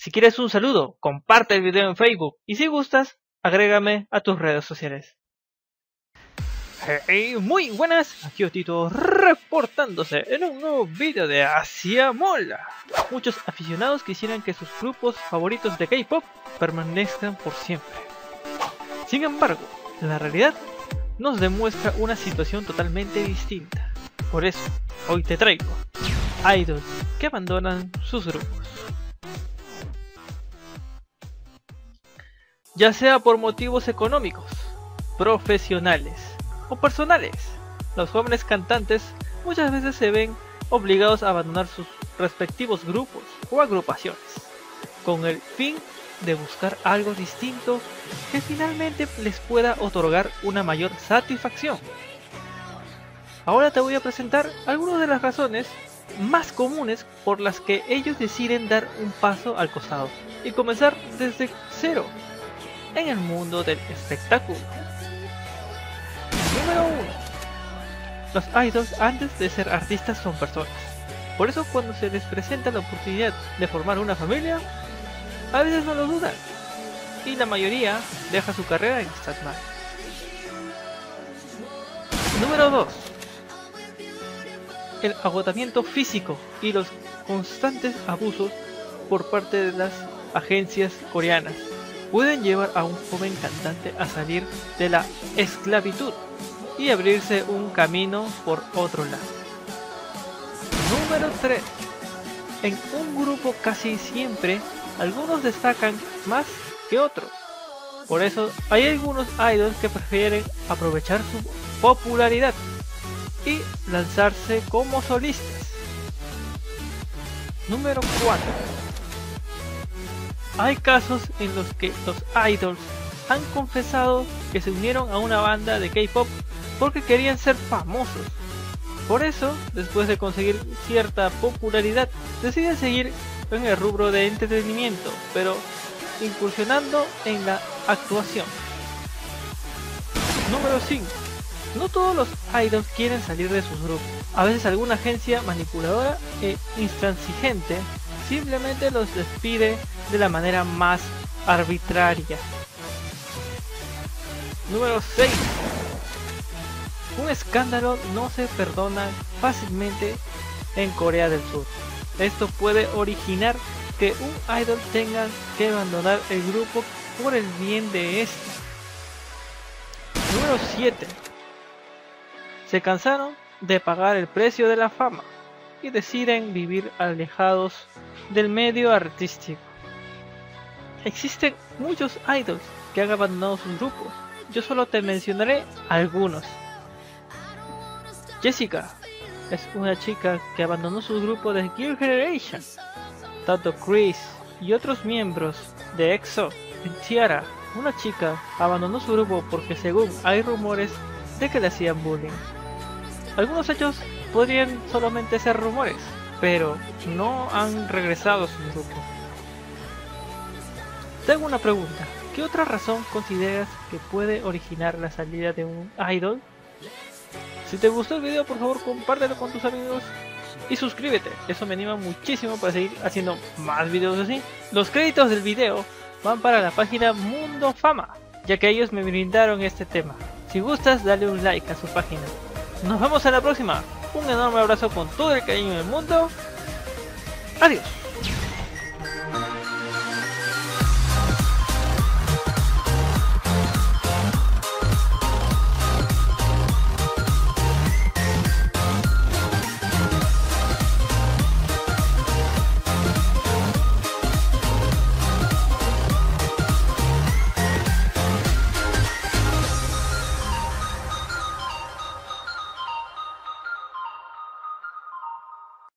Si quieres un saludo, comparte el video en Facebook y si gustas, agrégame a tus redes sociales. Hey, muy buenas, aquí Otito reportándose en un nuevo video de Asia Mola. Muchos aficionados quisieran que sus grupos favoritos de K-pop permanezcan por siempre. Sin embargo, la realidad nos demuestra una situación totalmente distinta. Por eso, hoy te traigo idols que abandonan sus grupos. Ya sea por motivos económicos, profesionales o personales, los jóvenes cantantes muchas veces se ven obligados a abandonar sus respectivos grupos o agrupaciones, con el fin de buscar algo distinto que finalmente les pueda otorgar una mayor satisfacción. Ahora te voy a presentar algunas de las razones más comunes por las que ellos deciden dar un paso al costado y comenzar desde cero en el mundo del espectáculo. Número 1. Los idols antes de ser artistas son personas. Por eso cuando se les presenta la oportunidad de formar una familia, a veces no lo dudan. Y la mayoría deja su carrera en estas manos. Número 2. El agotamiento físico y los constantes abusos por parte de las agencias coreanas pueden llevar a un joven cantante a salir de la esclavitud y abrirse un camino por otro lado. Número 3. En un grupo casi siempre algunos destacan más que otros. Por eso hay algunos idols que prefieren aprovechar su popularidad y lanzarse como solistas. Número 4. Hay casos en los que los idols han confesado que se unieron a una banda de K-pop porque querían ser famosos. Por eso, después de conseguir cierta popularidad, deciden seguir en el rubro de entretenimiento, pero incursionando en la actuación. Número 5. No todos los idols quieren salir de sus grupos. A veces alguna agencia manipuladora e intransigente simplemente los despide de la manera más arbitraria. Número 6. Un escándalo no se perdona fácilmente en Corea del Sur. Esto puede originar que un idol tenga que abandonar el grupo por el bien de este. Número 7. Se cansaron de pagar el precio de la fama y deciden vivir alejados del medio artístico. Existen muchos idols que han abandonado sus grupos. Yo solo te mencionaré algunos. Jessica es una chica que abandonó su grupo de Gear Generation. Tanto Chris y otros miembros de EXO Tiara, una chica, abandonó su grupo porque según hay rumores de que le hacían bullying. Algunos hechos podrían solamente ser rumores, pero no han regresado a su grupo. Tengo una pregunta. ¿Qué otra razón consideras que puede originar la salida de un idol? Si te gustó el video, por favor compártelo con tus amigos y suscríbete. Eso me anima muchísimo para seguir haciendo más videos así. Los créditos del video van para la página Mundo Fama, ya que ellos me brindaron este tema. Si gustas, dale un like a su página. Nos vemos en la próxima. Un enorme abrazo con todo el cariño del mundo. Adiós.